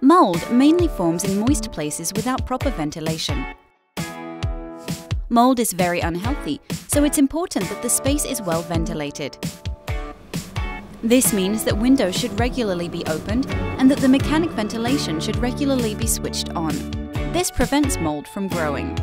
Mold mainly forms in moist places without proper ventilation. Mold is very unhealthy, so it's important that the space is well ventilated. This means that windows should regularly be opened and that the mechanic ventilation should regularly be switched on. This prevents mold from growing.